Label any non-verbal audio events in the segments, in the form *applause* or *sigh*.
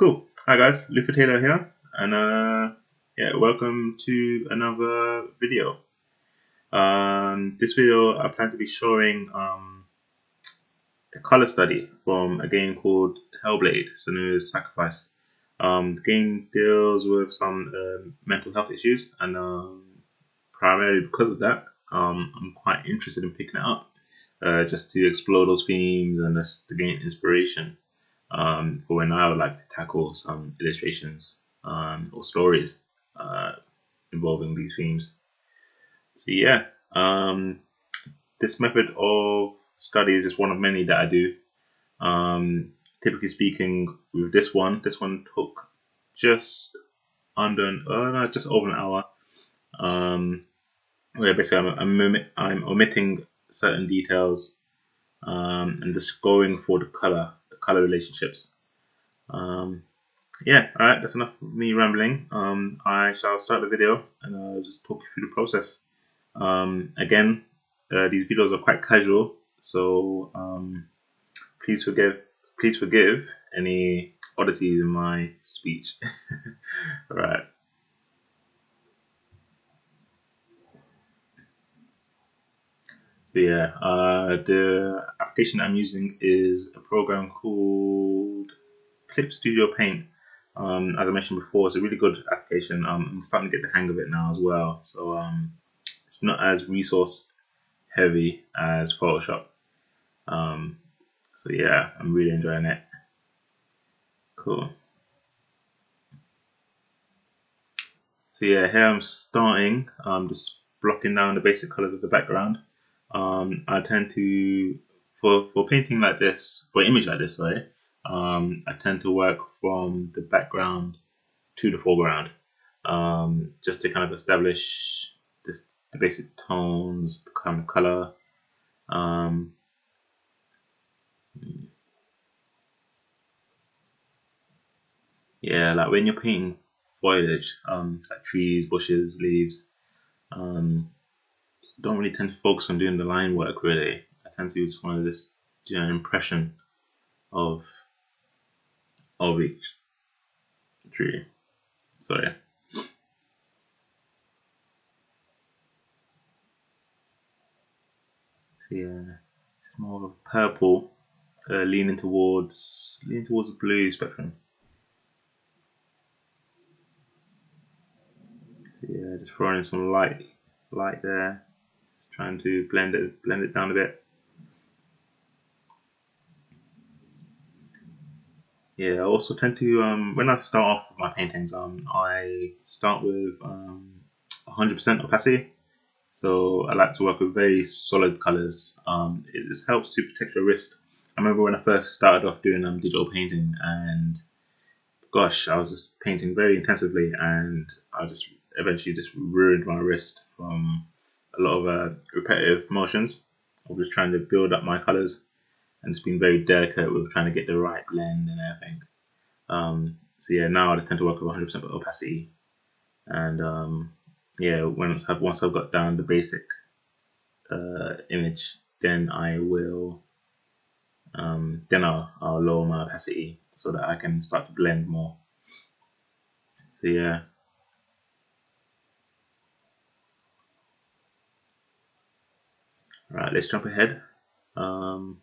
Cool. Hi guys, Luther Taylor here, and uh, yeah, welcome to another video. Um, this video I plan to be showing um, a color study from a game called Hellblade, Senua's Sacrifice. Um, the game deals with some uh, mental health issues, and um, primarily because of that, um, I'm quite interested in picking it up, uh, just to explore those themes and just to gain inspiration um, for when I would like to tackle some illustrations um, or stories uh, involving these themes. So yeah, um, this method of study is just one of many that I do. Um, typically speaking, with this one, this one took just under an, uh, no, just over an hour. Um, where basically I'm, I'm, I'm omitting certain details um, and just going for the color color relationships. Um, yeah, alright, that's enough of me rambling. Um, I shall start the video and I'll just talk you through the process. Um, again, uh, these videos are quite casual, so um, please forgive please forgive any oddities in my speech. *laughs* alright. So yeah, uh, the application I'm using is a program called Clip Studio Paint. Um, as I mentioned before, it's a really good application. Um, I'm starting to get the hang of it now as well. So um, it's not as resource heavy as Photoshop. Um, so yeah, I'm really enjoying it. Cool. So yeah, here I'm starting. I'm just blocking down the basic colors of the background um, I tend to for for painting like this, for image like this, sorry, um, I tend to work from the background to the foreground, um, just to kind of establish this, the basic tones, the kind of color. Um, yeah, like when you're painting foliage, um, like trees, bushes, leaves, um, don't really tend to focus on doing the line work really. Tend to just want to just do an impression of of each tree. So yeah. So yeah, it's more of purple, uh, leaning towards leaning towards the blue spectrum. So yeah, just throwing in some light light there just trying to blend it blend it down a bit. Yeah, I also tend to um, when I start off with my paintings, um, I start with um, 100% opacity. So I like to work with very solid colors. Um, it just helps to protect your wrist. I remember when I first started off doing um, digital painting, and gosh, I was just painting very intensively, and I just eventually just ruined my wrist from a lot of uh, repetitive motions of just trying to build up my colors and it's been very delicate with trying to get the right blend and everything. Um, so yeah, now I just tend to work with 100% opacity, and um, yeah, once I've once I've got down the basic uh, image, then I will um, then I'll, I'll lower my opacity so that I can start to blend more. So yeah. Right, let's jump ahead. Um,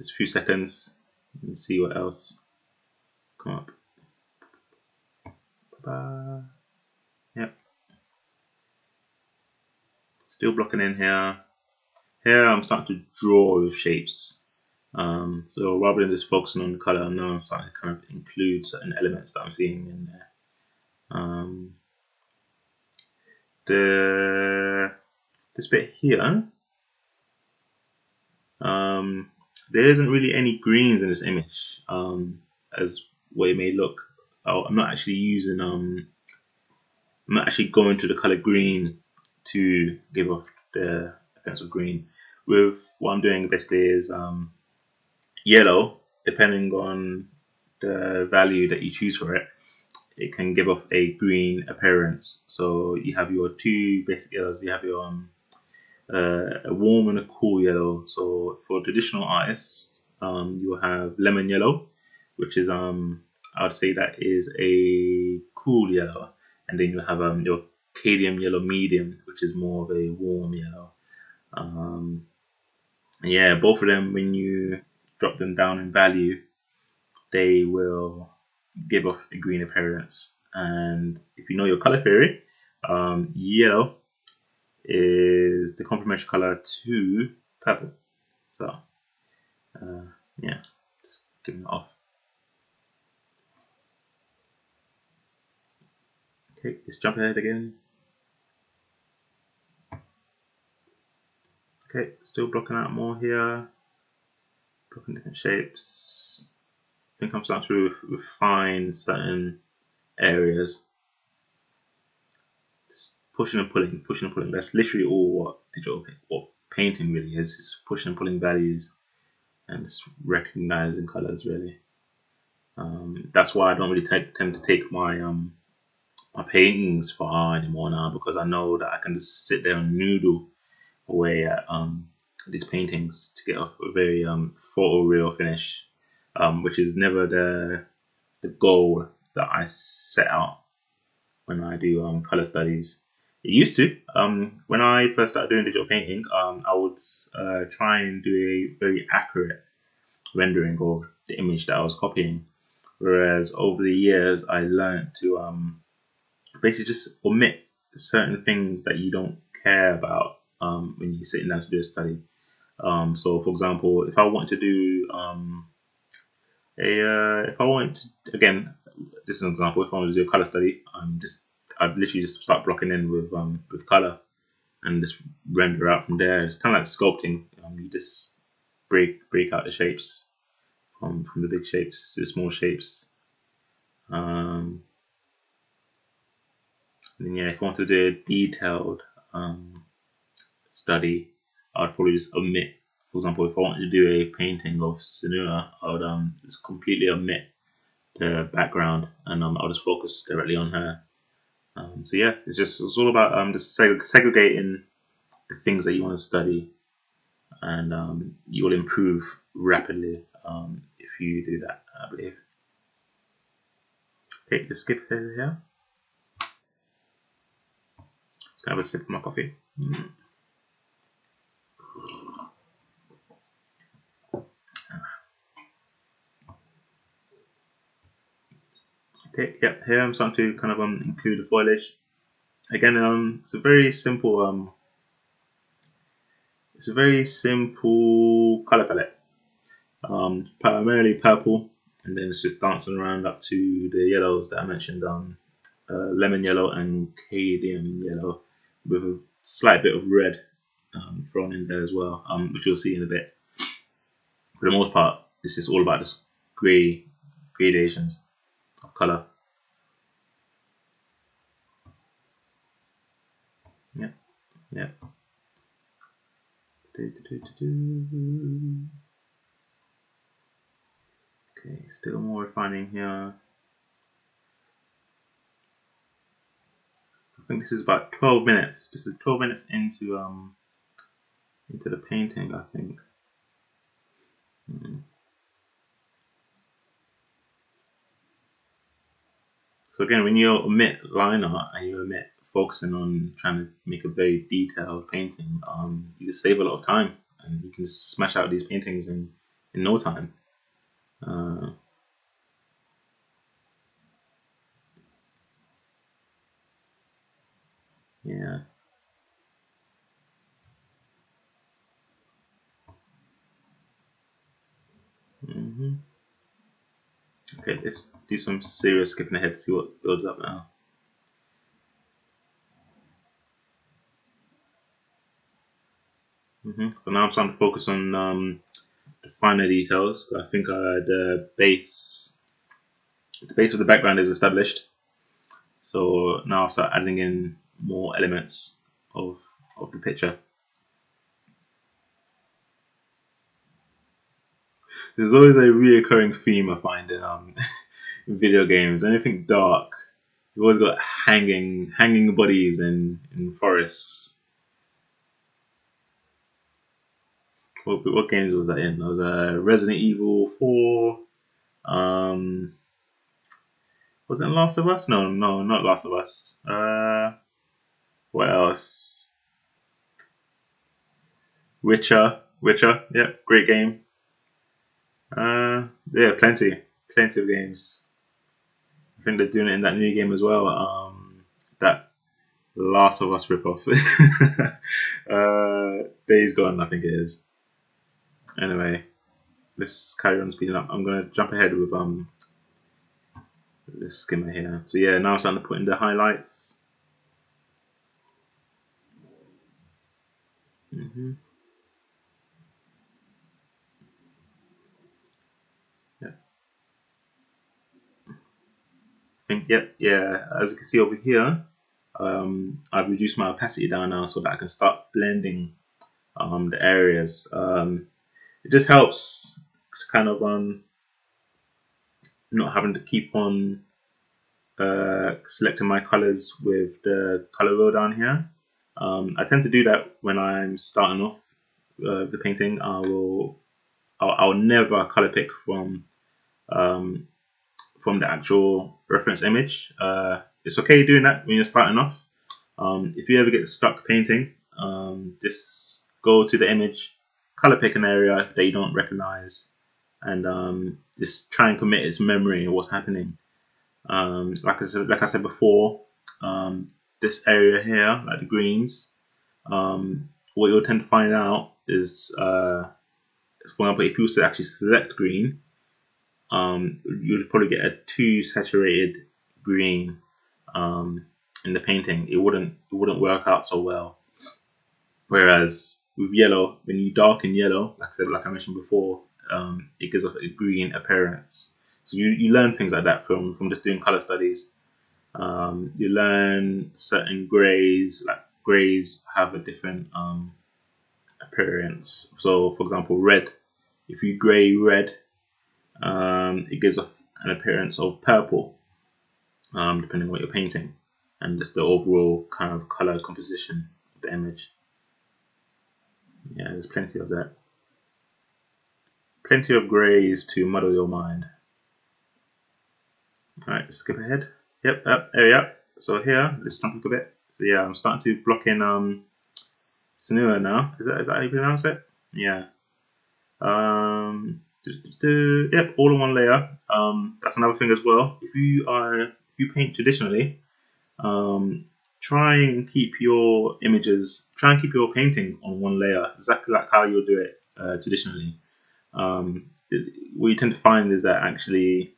just a few seconds and see what else come up. Ba-ba. Yep. Still blocking in here. Here I'm starting to draw with shapes. Um, so rather than just focusing on the color, I'm now starting to kind of include certain elements that I'm seeing in there. Um, the this bit here um, there isn't really any greens in this image um, as what it may look. Oh, I'm not actually using um, I'm not actually going to the color green to give off the of green. With what I'm doing basically is um, yellow, depending on the value that you choose for it, it can give off a green appearance. So you have your two basic yellows. You have your um, uh, a warm and a cool yellow. So for traditional artists, um, you have lemon yellow, which is um, I would say that is a cool yellow, and then you have um, your cadmium yellow medium, which is more of a warm yellow. Um, yeah, both of them, when you drop them down in value, they will give off a green appearance. And if you know your color theory, um, yellow is the complementary color to purple. So, uh, yeah, just giving it off. Okay, let's jump ahead again. Okay, still blocking out more here. Blocking different shapes. I think I'm starting to refine certain areas. Pushing and pulling, pushing and pulling. That's literally all what digital what painting really is. It's pushing and pulling values and just recognizing colors really. Um, that's why I don't really tend to take my um, my paintings far anymore now because I know that I can just sit there and noodle away at um, these paintings to get a very um, photoreal finish, um, which is never the the goal that I set out when I do um, color studies. It used to. Um, when I first started doing digital painting, um, I would uh, try and do a very accurate rendering of the image that I was copying. Whereas over the years, I learned to um, basically just omit certain things that you don't care about um, when you're sitting down to do a study. Um, so, for example, if I want to do um, a, uh, if I want to, again, this is an example. If I want to do a color study, I'm just I'd literally just start blocking in with um, with color and just render out from there. It's kind of like sculpting. Um, you just break break out the shapes from from the big shapes to small shapes. Um, and yeah, if I want to do a detailed um, study, I'd probably just omit. For example, if I wanted to do a painting of Senua, I would um, just completely omit the background and um, I'll just focus directly on her. Um, so yeah, it's just it's all about um, just seg- segregating the things that you want to study, and um, you will improve rapidly um, if you do that. I believe. Okay, just skip ahead here. Let's have a sip of my coffee. Mm. Yeah, here I'm starting to kind of um, include a foliage. Again, um, it's a very simple um, it's a very simple color palette. Um, primarily purple, and then it's just dancing around up to the yellows that I mentioned, um, uh, lemon yellow and cadmium yellow, with a slight bit of red um, thrown in there as well, um, which you'll see in a bit. For the most part, this is all about this grey gradations of color. Yep, do, okay, still more refining here. I think this is about 12 minutes. This is 12 minutes into um into the painting, I think. Hmm. So again, when you omit line art and you omit focusing on trying to make a very detailed painting, um, you just save a lot of time and you can smash out these paintings in, in no time. Uh, yeah. Mm-hmm. Okay, let's do some serious skipping ahead to see what builds up now. Mm -hmm. So now I'm starting to focus on um, the finer details. I think uh, the base, the base of the background is established. So now I'll start adding in more elements of of the picture. There's always a reoccurring theme I find in um *laughs* video games. Anything dark, you've always got hanging hanging bodies in in forests. What, what games was that in? That was uh, Resident Evil 4. Um, Was it Last of Us? No, no, not Last of Us. Uh, what else? Witcher. Witcher. Yeah, great game. Uh, yeah, plenty, plenty of games. I think they're doing it in that new game as well. Um, that Last of Us ripoff. *laughs* uh, Days Gone, I think it is. Anyway, let's carry on speeding up. I'm gonna jump ahead with um this skimmer here. So yeah, now I'm starting to put in the highlights. Mm -hmm. Yeah. I think yep, yeah. As you can see over here, um, I've reduced my opacity down now so that I can start blending um, the areas. Um, it just helps to kind of um, not having to keep on uh, selecting my colors with the color wheel down here. Um, I tend to do that when I'm starting off uh, the painting. I will, I'll, I'll, never color pick from um, from the actual reference image. Uh, it's okay doing that when you're starting off. Um, if you ever get stuck painting, um, just go to the image, color pick an area that you don't recognize, and um, just try and commit its memory of what's happening. Um, like I said, like I said before, um, this area here, like the greens, um, what you'll tend to find out is, uh, for example, if you were to actually select green, um, you'd probably get a too saturated green um, in the painting. It wouldn't it wouldn't work out so well. Whereas with yellow, when you darken yellow, like I said, like I mentioned before, um, it gives off a green appearance. So you, you learn things like that from from just doing color studies. Um, you learn certain grays, like grays have a different um, appearance. So, for example, red. If you gray red, um, it gives off an appearance of purple, um, depending on what you're painting, and just the overall kind of color composition of the image. Yeah, there's plenty of that. Plenty of grays to muddle your mind. Alright, skip ahead. Yep, yep, there we. So here, let's jump a bit. So yeah, I'm starting to block in um Senua now. Is that, is that how you pronounce it? Yeah. Um, yep, all in one layer. Um, that's another thing as well. If you are if you paint traditionally, um, try and keep your images, try and keep your painting on one layer, exactly like how you'll do it uh, traditionally. Um, it, what you tend to find is that actually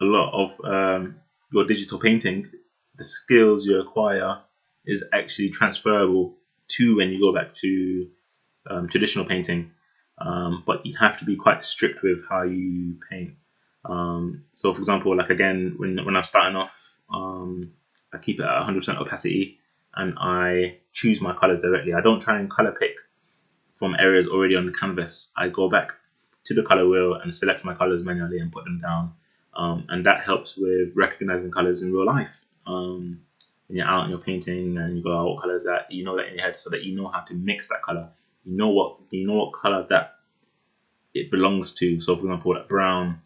a lot of um, your digital painting, the skills you acquire is actually transferable to when you go back to um, traditional painting. Um, but you have to be quite strict with how you paint. Um, so, for example, like again, when when I'm starting off, um, I keep it at 100% opacity and I choose my colors directly. I don't try and color pick from areas already on the canvas. I go back to the color wheel and select my colors manually and put them down. Um, and that helps with recognizing colors in real life. Um, when you're out and you're painting and you go, oh, what color is that? You know that in your head so that you know how to mix that color. You know what you know what color that it belongs to. So for example, that brown,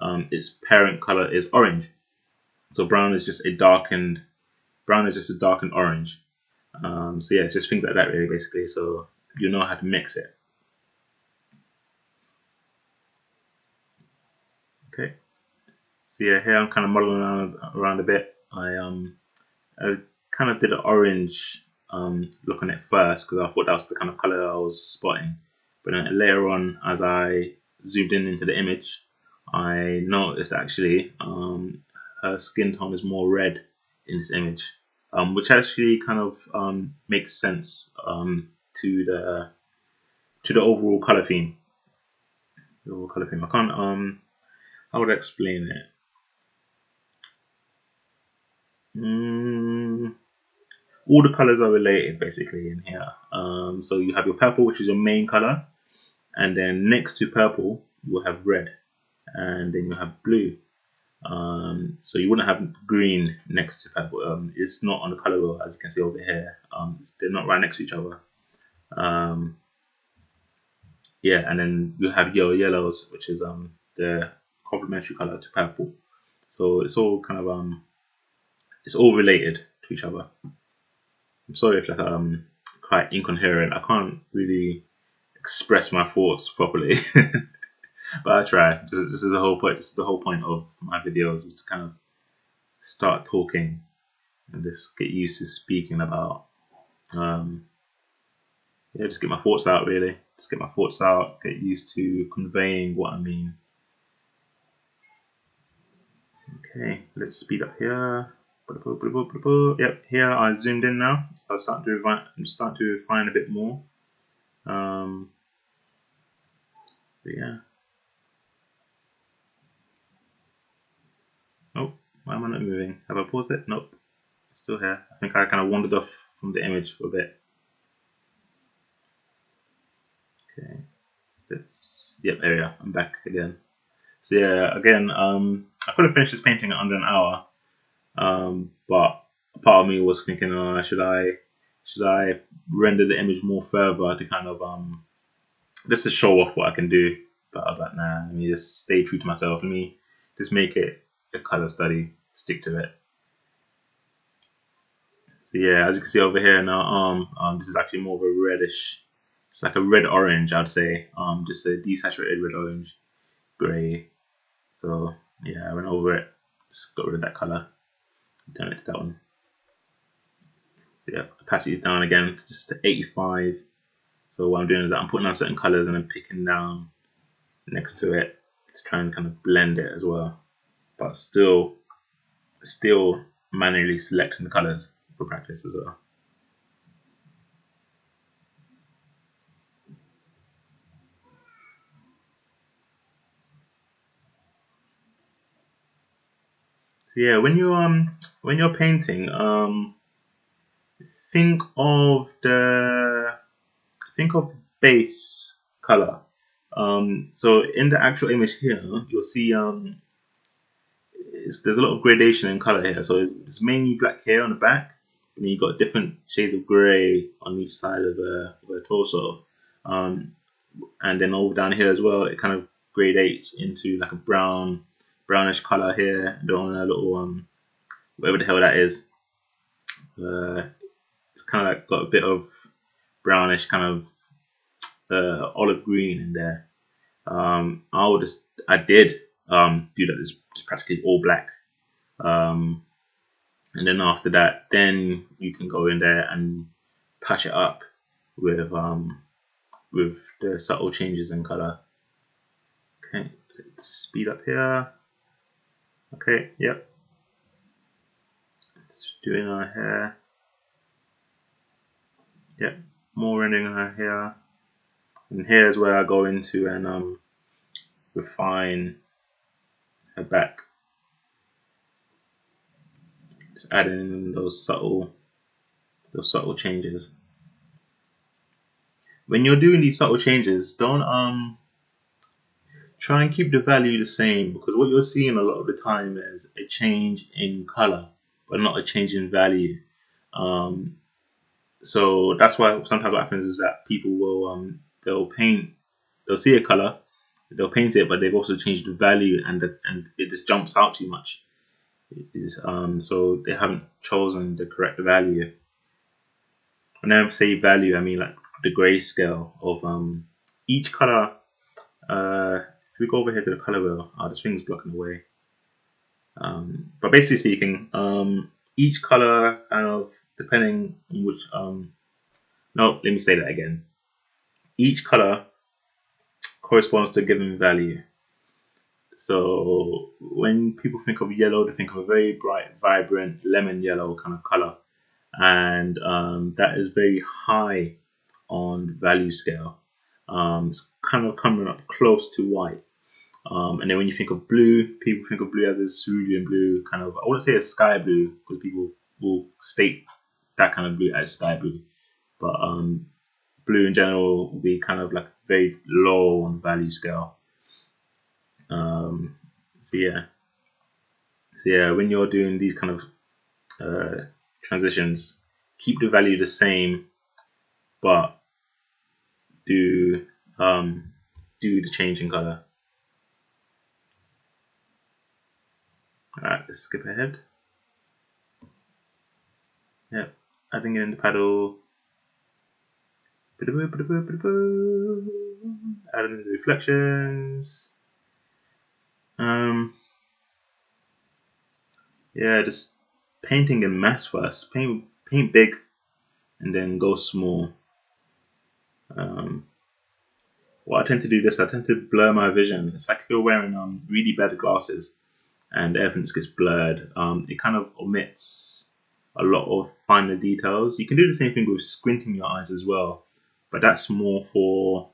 um, its parent color is orange. So brown is just a darkened brown is just a darkened orange. Um, so yeah, it's just things like that really basically. So you know how to mix it. Okay. So yeah, here I'm kind of modeling around, around a bit. I um I kind of did an orange um, look on it first because I thought that was the kind of color I was spotting. But then later on, as I zoomed in into the image, I noticed actually um, her skin tone is more red in this image, um, which actually kind of um, makes sense um, to the to the overall color theme. The overall color theme. I can't um, how would I explain it? Mm, all the colors are related basically in here. Um, so you have your purple, which is your main color, and then next to purple you will have red, and then you have blue. Um, so you wouldn't have green next to purple. Um, it's not on the color wheel as you can see over here. Um, they're not right next to each other. Um, yeah, and then you have yellow yellows, which is um, the complementary color to purple. So it's all kind of um, it's all related to each other. I'm sorry if that's um quite incoherent. I can't really express my thoughts properly, *laughs* but I try. This is, this is the whole point. This is the whole point of my videos is to kind of start talking and just get used to speaking about um, yeah, just get my thoughts out really. Just get my thoughts out, get used to conveying what I mean. Okay, let's speed up here. Yep, here I zoomed in now, so I'm starting to I'm starting to refine a bit more. Um, but yeah. Oh, why am I not moving? Have I paused it? Nope. Still here. I think I kind of wandered off from the image for a bit. Okay. It's, yep, there we are. I'm back again. So yeah, again, um, I could have finished this painting in under an hour, um, but part of me was thinking, uh, should I should I render the image more further to kind of um, just to show off what I can do? But I was like, nah, let me just stay true to myself. Let me just make it a color study, stick to it. So yeah, as you can see over here now, um, um, this is actually more of a reddish it's like a red orange, I'd say. Um, just a desaturated red orange, grey. So yeah, I went over it. Just got rid of that color. Turn it to that one. So yeah, opacity is down again, just to 85. So what I'm doing is that I'm putting on certain colors and then picking down next to it to try and kind of blend it as well. But still, still manually selecting the colors for practice as well. So yeah, when you um when you're painting, um, think of the think of base color. Um, so in the actual image here, you'll see um, there's a lot of gradation in color here. So it's, it's, mainly black hair on the back, and then you've got different shades of gray on each side of the, of torso. Um, and then over down here as well, it kind of gradates into like a brown brownish color here on a little um whatever the hell that is. Uh, it's kind of like got a bit of brownish kind of uh, olive green in there. Um, I will just I did um, do that. It's practically all black. Um, and then after that, then you can go in there and touch it up with um, with the subtle changes in color. Okay, let's speed up here. Okay, yep. It's doing our hair. Yep, more rendering her hair. And here's where I go into and um, refine back. Just adding in those subtle, those subtle changes. When you're doing these subtle changes, don't um try and keep the value the same because what you're seeing a lot of the time is a change in color but not a change in value um, so that's why sometimes what happens is that people will um, they'll paint they'll see a color they'll paint it but they've also changed the value and the, and it just jumps out too much um, so they haven't chosen the correct value when I say value I mean like the grayscale of um, each color uh, if we go over here to the color wheel, oh, this thing's blocking the way. Um, but basically speaking, um, each color kind of depending on which, um, no, let me say that again. Each color corresponds to a given value. So when people think of yellow, they think of a very bright, vibrant lemon yellow kind of color. And um, that is very high on value scale. Um, it's kind of coming up close to white. Um, and then when you think of blue, people think of blue as a cerulean blue, kind of, I wouldn't say a sky blue, because people will state that kind of blue as sky blue. But um, blue in general will be kind of like very low on the value scale. Um, so yeah. So yeah, when you're doing these kind of uh, transitions, keep the value the same, but do um, do the change in color. Alright, let's skip ahead. Yep, adding in the paddle. Adding in the reflections. Um, yeah, just painting in mass first. Paint, paint big, and then go small. Um, what I tend to do this, I tend to blur my vision. It's like if you're wearing um, really bad glasses and everything gets blurred. Um, it kind of omits a lot of finer details. You can do the same thing with squinting your eyes as well, but that's more for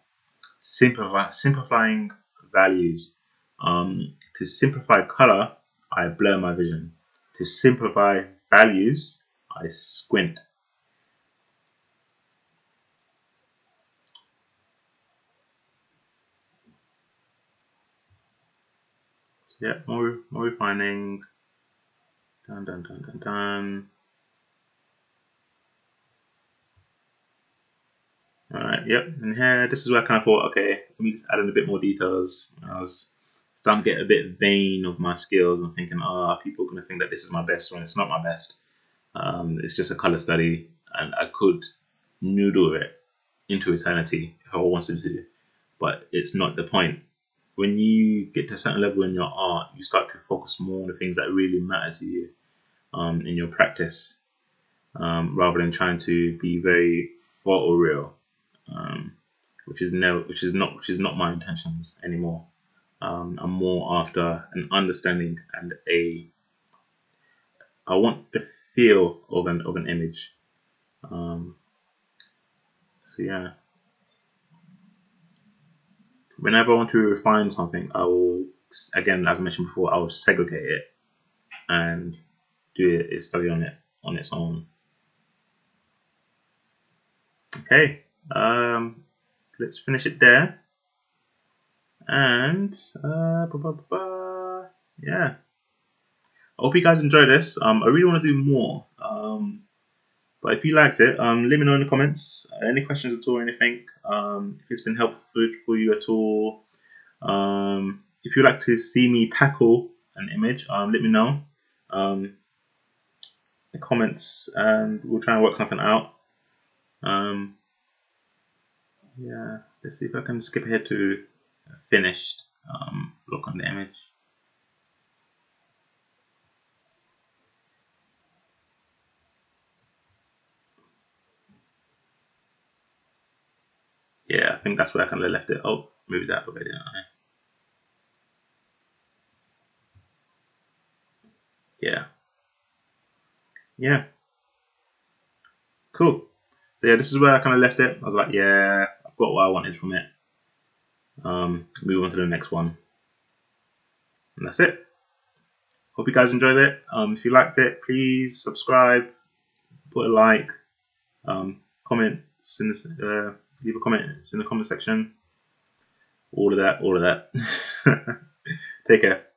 simplify, simplifying values. Um, to simplify color, I blur my vision. To simplify values, I squint. So yeah, more more refining. Dun dun dun dun dun. Alright, yep, and here, this is where I kind of thought, okay, let me just add in a bit more details. I was starting to get a bit vain of my skills and thinking, oh, people are going to think that this is my best when it's not my best. Um, it's just a color study, and I could noodle it into eternity if I wanted to, but it's not the point. When you get to a certain level in your art, you start to focus more on the things that really matter to you um, in your practice, um, rather than trying to be very photoreal, um, which is no, which is not, which is not my intentions anymore. Um, I'm more after an understanding and a. I want the feel of an of an image. Um, so yeah. Whenever I want to refine something, I will again, as I mentioned before, I will segregate it and do a study on it on its own. Okay, um, let's finish it there. And uh, yeah, I hope you guys enjoyed this. Um, I really want to do more. Um, but if you liked it, um, let me know in the comments. Uh, any questions at all, or anything. Um, if it's been helpful for you at all. Um, if you'd like to see me tackle an image, um, let me know. Um, the comments, and we'll try and work something out. Um, yeah, let's see if I can skip ahead to a finished um, look on the image. Yeah, I think that's where I kind of left it. Oh, maybe that way, didn't I? Yeah. Yeah. Cool. So yeah, this is where I kind of left it. I was like, yeah, got what I wanted from it. Um, move on to the next one. And that's it. Hope you guys enjoyed it. Um, if you liked it, please subscribe, put a like, um, comment, in uh, leave a comment in the comment section. All of that, all of that. *laughs* Take care.